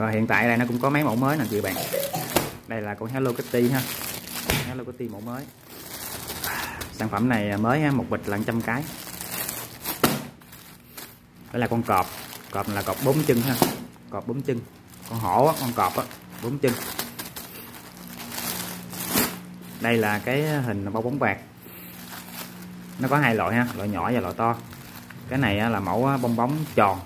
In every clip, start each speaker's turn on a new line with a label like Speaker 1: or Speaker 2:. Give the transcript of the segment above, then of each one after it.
Speaker 1: rồi hiện tại đây nó cũng có mấy mẫu mới nè chị bạn. Đây là con Hello Kitty ha. Hello Kitty mẫu mới. Sản phẩm này mới ha, một bịch là 100 cái. Đây là con cọp. Cọp là cọp bốn chân ha. Cọp bốn chân. Con hổ á, con cọp á bốn chân. Đây là cái hình bao bóng bạc nó có hai loại ha loại nhỏ và loại to. Cái này là mẫu bong bóng tròn.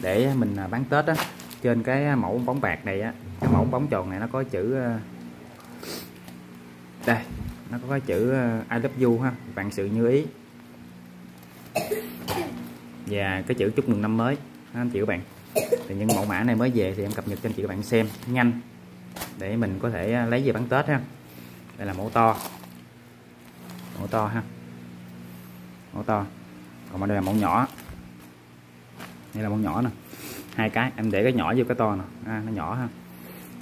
Speaker 1: Để mình à, bán tết á trên cái mẫu bóng bạc này á, cái mẫu bóng tròn này nó có chữ ờ, đây, nó có cái chữ ờ, I love you ha bạn sự như ý. Và cái chữ chúc mừng năm mới anh chị các bạn? Thì những mẫu mã này mới về thì em cập nhật cho anh chị các bạn xem nhanh để mình có thể ờ, lấy về bán tết ha. Đây là mẫu to. Mẫu to ha. Mẫu to. Còn đây là mẫu nhỏ. Đây là mẫu nhỏ nè hai cái em để cái nhỏ vô cái to nè. À, nó nhỏ ha.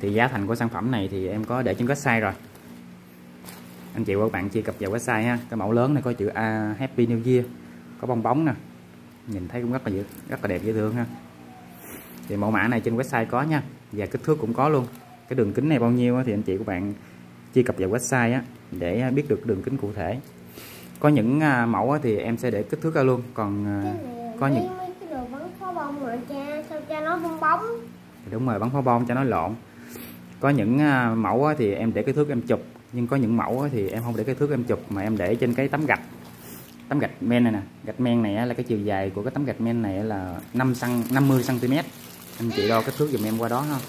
Speaker 1: Thì giá thành của sản phẩm này thì em có để trên website rồi. Anh chị và các bạn truy cập vào website ha. Cái mẫu lớn này có chữ A Happy New Year. Có bong bóng nè. Nhìn thấy cũng rất là dễ, rất là đẹp dễ thương ha. Thì mẫu mã này trên website có nha. Và kích thước cũng có luôn. Cái đường kính này bao nhiêu thì anh chị của bạn truy cập vào website á, để biết được đường kính cụ thể. Có những à, mẫu thì em sẽ để kích thước ra luôn. Còn à, có những
Speaker 2: cái đồ bắn pháo bông rồi cha, sao cha nó bong bóng?
Speaker 1: Đúng rồi, bắn pháo bông cho nó lộn. Có những à, mẫu thì em để cái thước em chụp, nhưng có những mẫu thì em không để cái thước em chụp mà em để trên cái tấm gạch. Tấm gạch men này nè, gạch men này là cái chiều dài của cái tấm gạch men này là 5 cm 50 cm anh chị đo cái thước dùm em qua đó không?